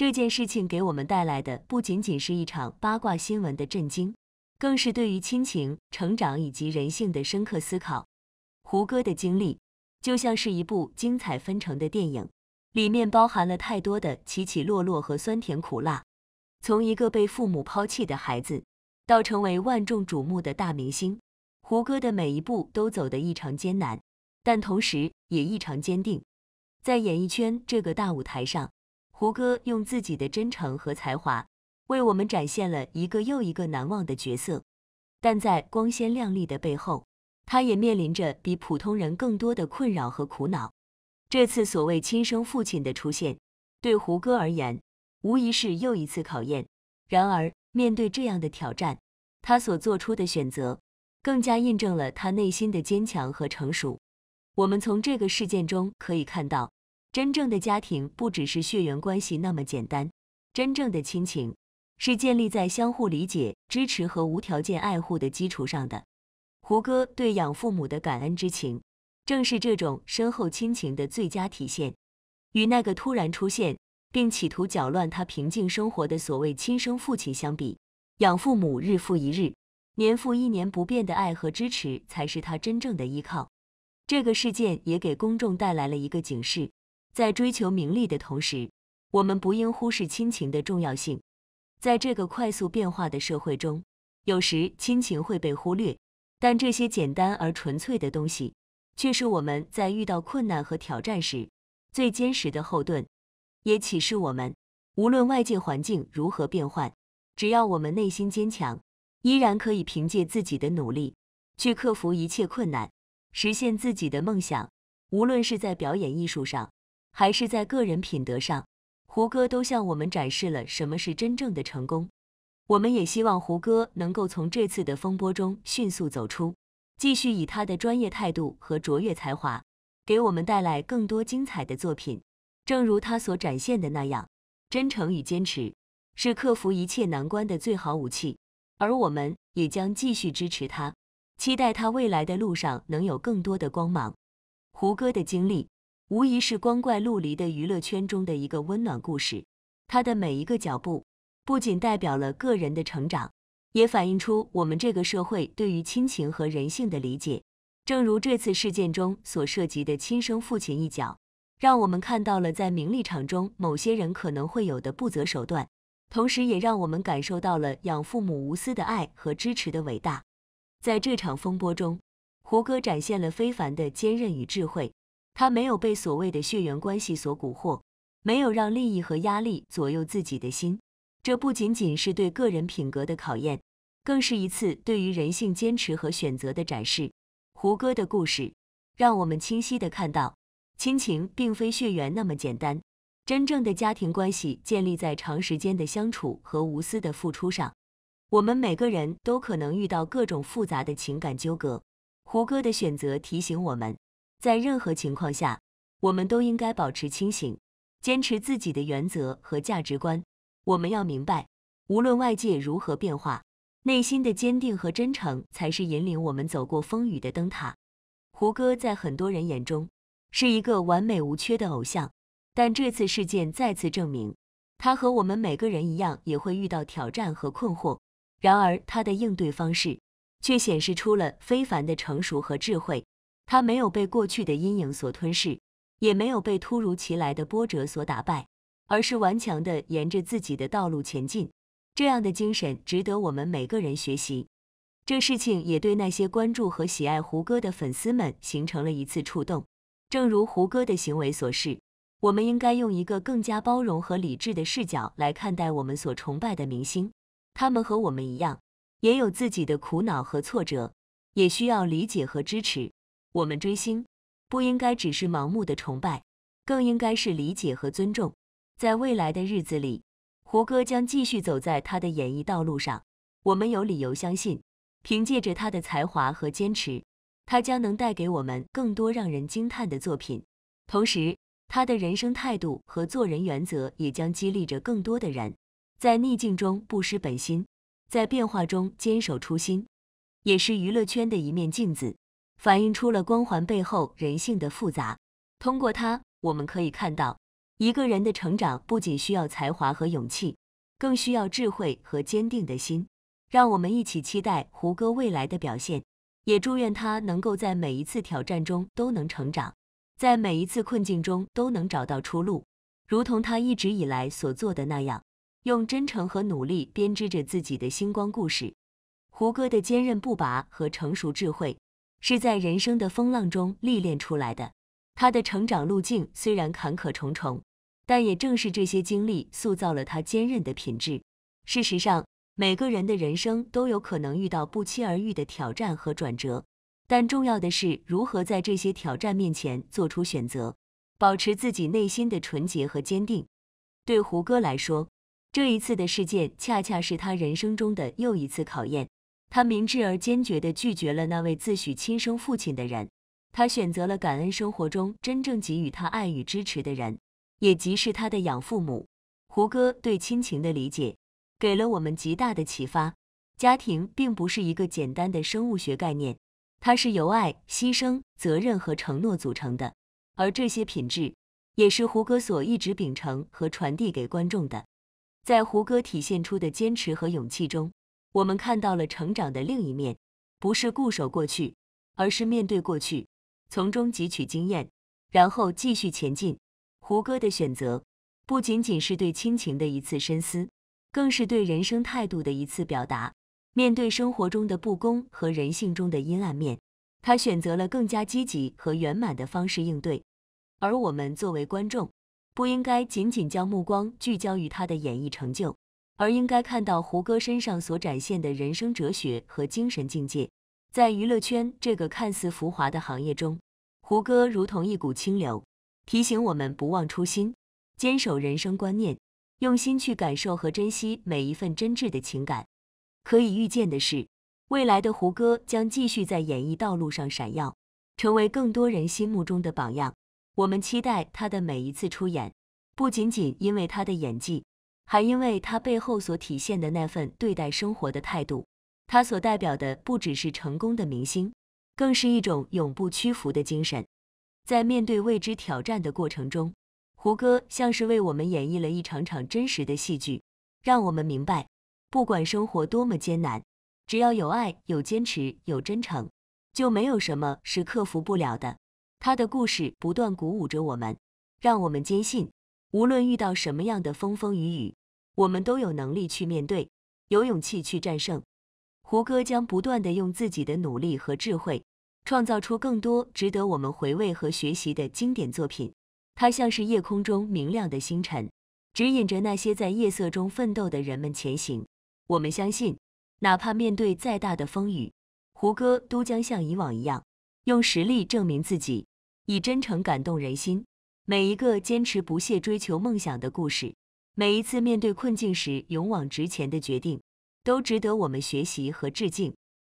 这件事情给我们带来的不仅仅是一场八卦新闻的震惊，更是对于亲情、成长以及人性的深刻思考。胡歌的经历就像是一部精彩纷呈的电影，里面包含了太多的起起落落和酸甜苦辣。从一个被父母抛弃的孩子，到成为万众瞩目的大明星，胡歌的每一步都走得异常艰难，但同时也异常坚定。在演艺圈这个大舞台上。胡歌用自己的真诚和才华，为我们展现了一个又一个难忘的角色。但在光鲜亮丽的背后，他也面临着比普通人更多的困扰和苦恼。这次所谓亲生父亲的出现，对胡歌而言，无疑是又一次考验。然而，面对这样的挑战，他所做出的选择，更加印证了他内心的坚强和成熟。我们从这个事件中可以看到。真正的家庭不只是血缘关系那么简单，真正的亲情是建立在相互理解、支持和无条件爱护的基础上的。胡歌对养父母的感恩之情，正是这种深厚亲情的最佳体现。与那个突然出现并企图搅乱他平静生活的所谓亲生父亲相比，养父母日复一日、年复一年不变的爱和支持，才是他真正的依靠。这个事件也给公众带来了一个警示。在追求名利的同时，我们不应忽视亲情的重要性。在这个快速变化的社会中，有时亲情会被忽略，但这些简单而纯粹的东西，却是我们在遇到困难和挑战时最坚实的后盾，也启示我们，无论外界环境如何变换，只要我们内心坚强，依然可以凭借自己的努力去克服一切困难，实现自己的梦想。无论是在表演艺术上，还是在个人品德上，胡歌都向我们展示了什么是真正的成功。我们也希望胡歌能够从这次的风波中迅速走出，继续以他的专业态度和卓越才华，给我们带来更多精彩的作品。正如他所展现的那样，真诚与坚持是克服一切难关的最好武器。而我们也将继续支持他，期待他未来的路上能有更多的光芒。胡歌的经历。无疑是光怪陆离的娱乐圈中的一个温暖故事。他的每一个脚步，不仅代表了个人的成长，也反映出我们这个社会对于亲情和人性的理解。正如这次事件中所涉及的亲生父亲一角，让我们看到了在名利场中某些人可能会有的不择手段，同时也让我们感受到了养父母无私的爱和支持的伟大。在这场风波中，胡歌展现了非凡的坚韧与智慧。他没有被所谓的血缘关系所蛊惑，没有让利益和压力左右自己的心。这不仅仅是对个人品格的考验，更是一次对于人性坚持和选择的展示。胡歌的故事让我们清晰的看到，亲情并非血缘那么简单，真正的家庭关系建立在长时间的相处和无私的付出上。我们每个人都可能遇到各种复杂的情感纠葛，胡歌的选择提醒我们。在任何情况下，我们都应该保持清醒，坚持自己的原则和价值观。我们要明白，无论外界如何变化，内心的坚定和真诚才是引领我们走过风雨的灯塔。胡歌在很多人眼中是一个完美无缺的偶像，但这次事件再次证明，他和我们每个人一样也会遇到挑战和困惑。然而，他的应对方式却显示出了非凡的成熟和智慧。他没有被过去的阴影所吞噬，也没有被突如其来的波折所打败，而是顽强地沿着自己的道路前进。这样的精神值得我们每个人学习。这事情也对那些关注和喜爱胡歌的粉丝们形成了一次触动。正如胡歌的行为所示，我们应该用一个更加包容和理智的视角来看待我们所崇拜的明星。他们和我们一样，也有自己的苦恼和挫折，也需要理解和支持。我们追星不应该只是盲目的崇拜，更应该是理解和尊重。在未来的日子里，胡歌将继续走在他的演艺道路上。我们有理由相信，凭借着他的才华和坚持，他将能带给我们更多让人惊叹的作品。同时，他的人生态度和做人原则也将激励着更多的人，在逆境中不失本心，在变化中坚守初心，也是娱乐圈的一面镜子。反映出了光环背后人性的复杂。通过它，我们可以看到，一个人的成长不仅需要才华和勇气，更需要智慧和坚定的心。让我们一起期待胡歌未来的表现，也祝愿他能够在每一次挑战中都能成长，在每一次困境中都能找到出路，如同他一直以来所做的那样，用真诚和努力编织着自己的星光故事。胡歌的坚韧不拔和成熟智慧，是在人生的风浪中历练出来的。他的成长路径虽然坎坷重重。但也正是这些经历塑造了他坚韧的品质。事实上，每个人的人生都有可能遇到不期而遇的挑战和转折，但重要的是如何在这些挑战面前做出选择，保持自己内心的纯洁和坚定。对胡歌来说，这一次的事件恰恰是他人生中的又一次考验。他明智而坚决地拒绝了那位自诩亲生父亲的人，他选择了感恩生活中真正给予他爱与支持的人。也即是他的养父母。胡歌对亲情的理解，给了我们极大的启发。家庭并不是一个简单的生物学概念，它是由爱、牺牲、责任和承诺组成的。而这些品质，也是胡歌所一直秉承和传递给观众的。在胡歌体现出的坚持和勇气中，我们看到了成长的另一面，不是固守过去，而是面对过去，从中汲取经验，然后继续前进。胡歌的选择不仅仅是对亲情的一次深思，更是对人生态度的一次表达。面对生活中的不公和人性中的阴暗面，他选择了更加积极和圆满的方式应对。而我们作为观众，不应该仅仅将目光聚焦于他的演艺成就，而应该看到胡歌身上所展现的人生哲学和精神境界。在娱乐圈这个看似浮华的行业中，胡歌如同一股清流。提醒我们不忘初心，坚守人生观念，用心去感受和珍惜每一份真挚的情感。可以预见的是，未来的胡歌将继续在演艺道路上闪耀，成为更多人心目中的榜样。我们期待他的每一次出演，不仅仅因为他的演技，还因为他背后所体现的那份对待生活的态度。他所代表的不只是成功的明星，更是一种永不屈服的精神。在面对未知挑战的过程中，胡歌像是为我们演绎了一场场真实的戏剧，让我们明白，不管生活多么艰难，只要有爱、有坚持、有真诚，就没有什么是克服不了的。他的故事不断鼓舞着我们，让我们坚信，无论遇到什么样的风风雨雨，我们都有能力去面对，有勇气去战胜。胡歌将不断的用自己的努力和智慧。创造出更多值得我们回味和学习的经典作品。它像是夜空中明亮的星辰，指引着那些在夜色中奋斗的人们前行。我们相信，哪怕面对再大的风雨，胡歌都将像以往一样，用实力证明自己，以真诚感动人心。每一个坚持不懈追求梦想的故事，每一次面对困境时勇往直前的决定，都值得我们学习和致敬。